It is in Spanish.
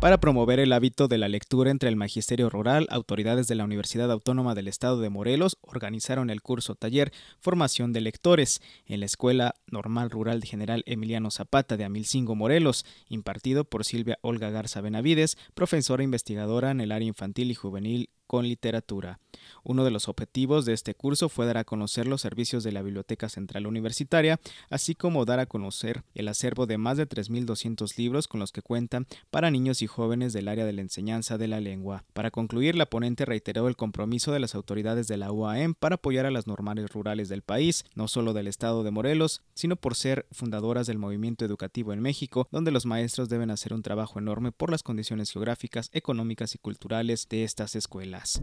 Para promover el hábito de la lectura entre el magisterio rural, autoridades de la Universidad Autónoma del Estado de Morelos organizaron el curso taller Formación de Lectores en la Escuela Normal Rural General Emiliano Zapata de Amilcingo, Morelos, impartido por Silvia Olga Garza Benavides, profesora investigadora en el área infantil y juvenil con literatura. Uno de los objetivos de este curso fue dar a conocer los servicios de la Biblioteca Central Universitaria, así como dar a conocer el acervo de más de 3.200 libros con los que cuentan para niños y jóvenes del área de la enseñanza de la lengua. Para concluir, la ponente reiteró el compromiso de las autoridades de la UAM para apoyar a las normales rurales del país, no solo del estado de Morelos, sino por ser fundadoras del movimiento educativo en México, donde los maestros deben hacer un trabajo enorme por las condiciones geográficas, económicas y culturales de estas escuelas.